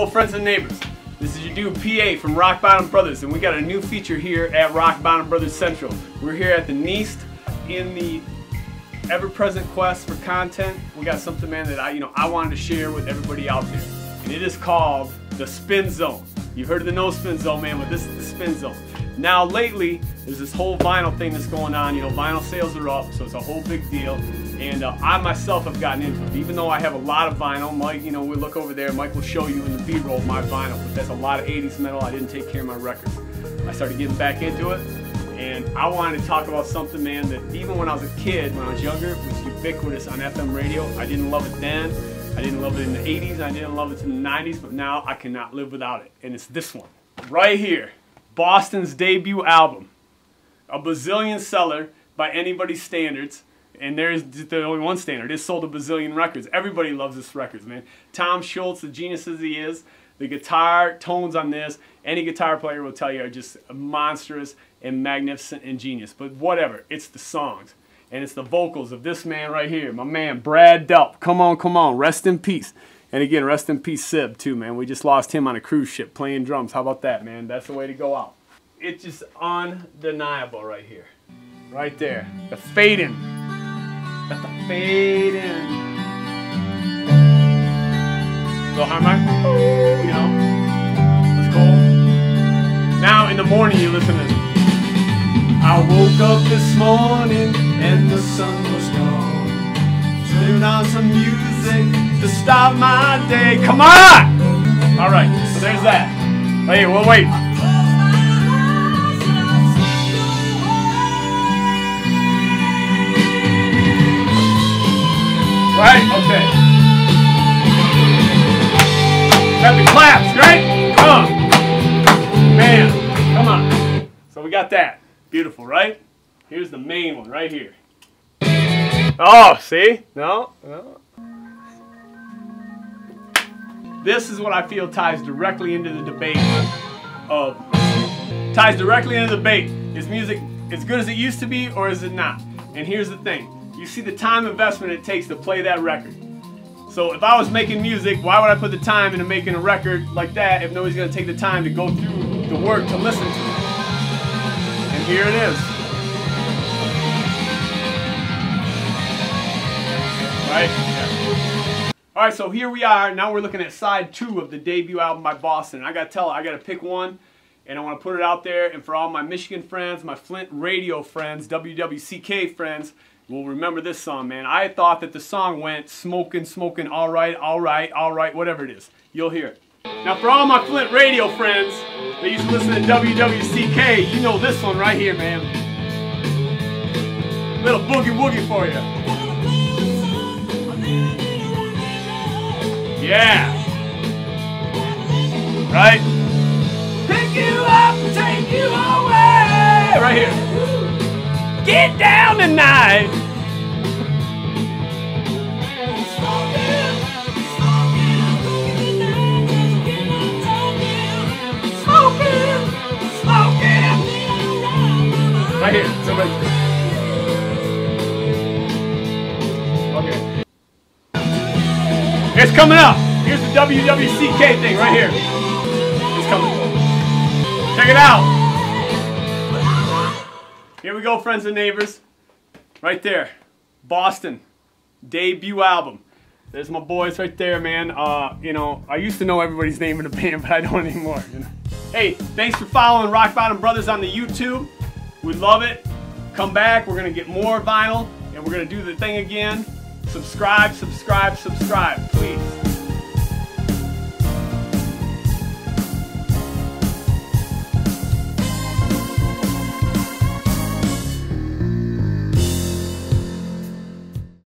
Hello friends and neighbors. This is your dude PA from Rock Bottom Brothers and we got a new feature here at Rock Bottom Brothers Central. We're here at the Neast in the ever-present quest for content. We got something man that I, you know, I wanted to share with everybody out there. And it is called the Spin Zone. You've heard of the No Spin Zone man, but this is the Spin Zone. Now lately, there's this whole vinyl thing that's going on. You know, vinyl sales are up, so it's a whole big deal. And uh, I myself have gotten into it. Even though I have a lot of vinyl, Mike, you know, we look over there, Mike will show you in the B-roll my vinyl, but that's a lot of 80s metal. I didn't take care of my records. I started getting back into it, and I wanted to talk about something, man, that even when I was a kid, when I was younger, was ubiquitous on FM radio. I didn't love it then. I didn't love it in the 80s. I didn't love it in the 90s, but now I cannot live without it. And it's this one, right here. Boston's debut album. A bazillion seller by anybody's standards and there's the only one standard. It sold a bazillion records. Everybody loves this records, man. Tom Scholz, the genius as he is, the guitar tones on this, any guitar player will tell you are just monstrous and magnificent and genius. But whatever, it's the songs. And it's the vocals of this man right here, my man Brad Delp. Come on, come on, rest in peace. And again, rest in peace Sib too, man. We just lost him on a cruise ship playing drums. How about that, man? That's the way to go out. It's just undeniable right here. Right there. The fading Got the fade in. Little harmonic, you know, it's cool. Now in the morning you listen to this. I woke up this morning and the sun was gone. Turned on some music to start my day. Come on! All right, so there's that. Hey, we'll wait. Right? Okay. Got the claps, right? Come. Man, come on. So we got that. Beautiful, right? Here's the main one right here. Oh, see? No? No? This is what I feel ties directly into the debate of ties directly into the debate. Is music as good as it used to be or is it not? And here's the thing you see the time investment it takes to play that record. So if I was making music, why would I put the time into making a record like that if nobody's to take the time to go through the work to listen to it? And here it is. Right? All right, so here we are. Now we're looking at side two of the debut album by Boston. I got to tell, I got to pick one, and I want to put it out there. And for all my Michigan friends, my Flint radio friends, WWCK friends, will remember this song, man. I thought that the song went smoking, smoking, all right, all right, all right, whatever it is. You'll hear it. Now, for all my Flint radio friends that used to listen to WWCK, you know this one right here, man. Little boogie woogie for you. Yeah. Right? Pick you up take you away. Right here. Get down tonight. Right here. Somebody. Okay. It's coming up. Here's the WWCK thing right here. It's coming. Check it out. Here we go, friends and neighbors. Right there. Boston. Debut album. There's my boys right there, man. Uh, you know, I used to know everybody's name in the band, but I don't anymore. You know? Hey, thanks for following Rock Bottom Brothers on the YouTube. We love it. Come back. We're going to get more vinyl and we're going to do the thing again. Subscribe, subscribe, subscribe, please.